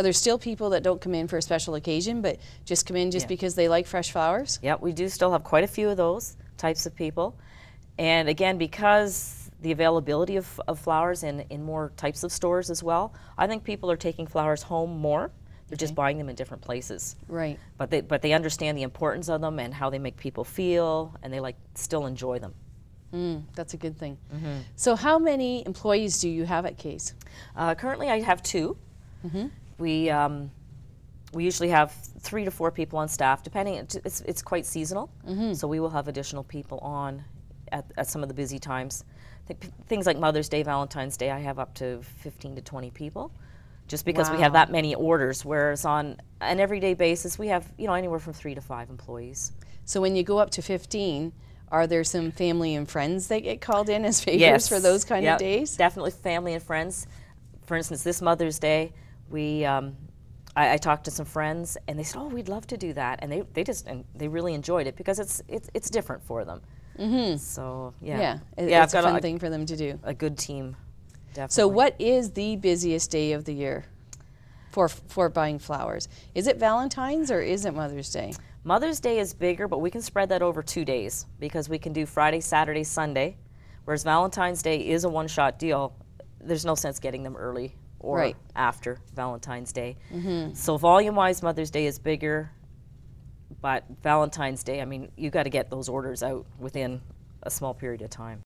Are there still people that don't come in for a special occasion, but just come in just Yeah. because they like fresh flowers? Yeah, we do still have quite a few of those types of people. And again, because the availability of, of flowers in, in more types of stores as well, I think people are taking flowers home more. They're just buying them in different places. Right. But they, but they understand the importance of them and how they make people feel, and they like still enjoy them. Mm, that's a good thing. Mm-hmm. So, how many employees do you have at Kay's? Uh, currently, I have 2 Mm-hmm. We um, we usually have three to four people on staff, depending. It's it's, quite seasonal, Mm-hmm. so we will have additional people on at, at some of the busy times. Th- things like Mother's Day, Valentine's Day, I have up to 15 to 20 people, just because we have that many orders. Whereas on an everyday basis, we have you know anywhere from three to five employees. So, when you go up to 15, are there some family and friends that get called in as favors for those kind Yep, of days? Definitely family and friends. For instance, this Mother's Day, we um, I, I talked to some friends and they said, "Oh, we'd love to do that," and they, they just and they really enjoyed it because it's it's, it's different for them. Mm-hmm. So yeah, Yeah, it- yeah, it's a got fun a, thing for them to do. a good team. Definitely. So, what is the busiest day of the year for for buying flowers? Is it Valentine's or is it Mother's Day? Mother's Day is bigger, but we can spread that over two days because we can do Friday, Saturday, Sunday, whereas Valentine's Day is a one-shot deal. There's no sense getting them early or Right. after Valentine's Day. Mm-hmm. So volume-wise, Mother's Day is bigger, but Valentine's Day, I mean, you got to get those orders out within a small period of time.